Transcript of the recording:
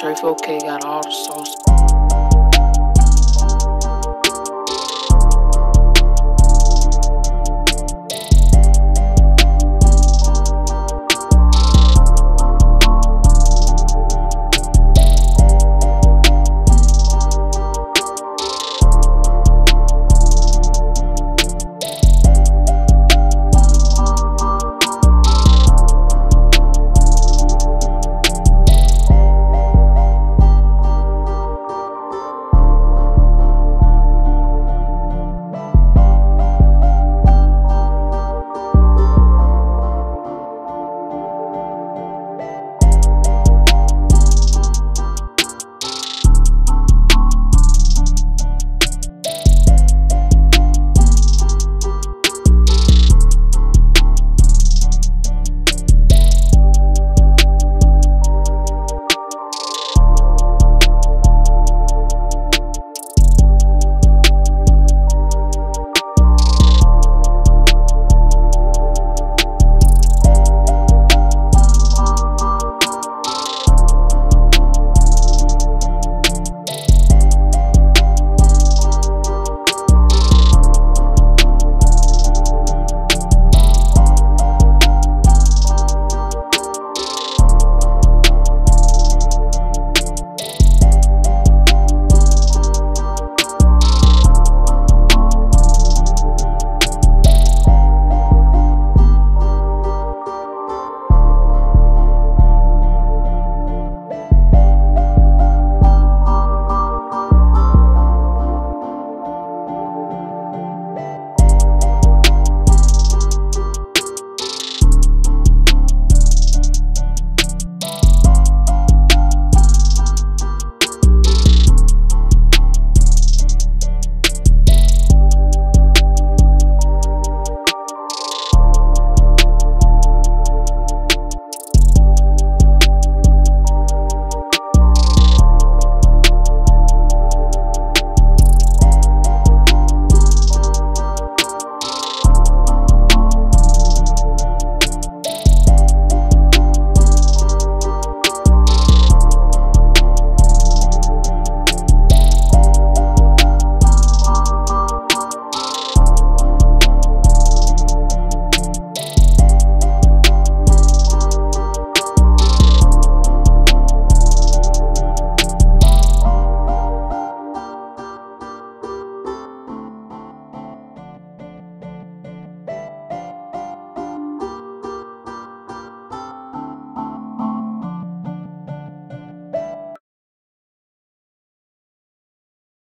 Trey 4K got all the sauce.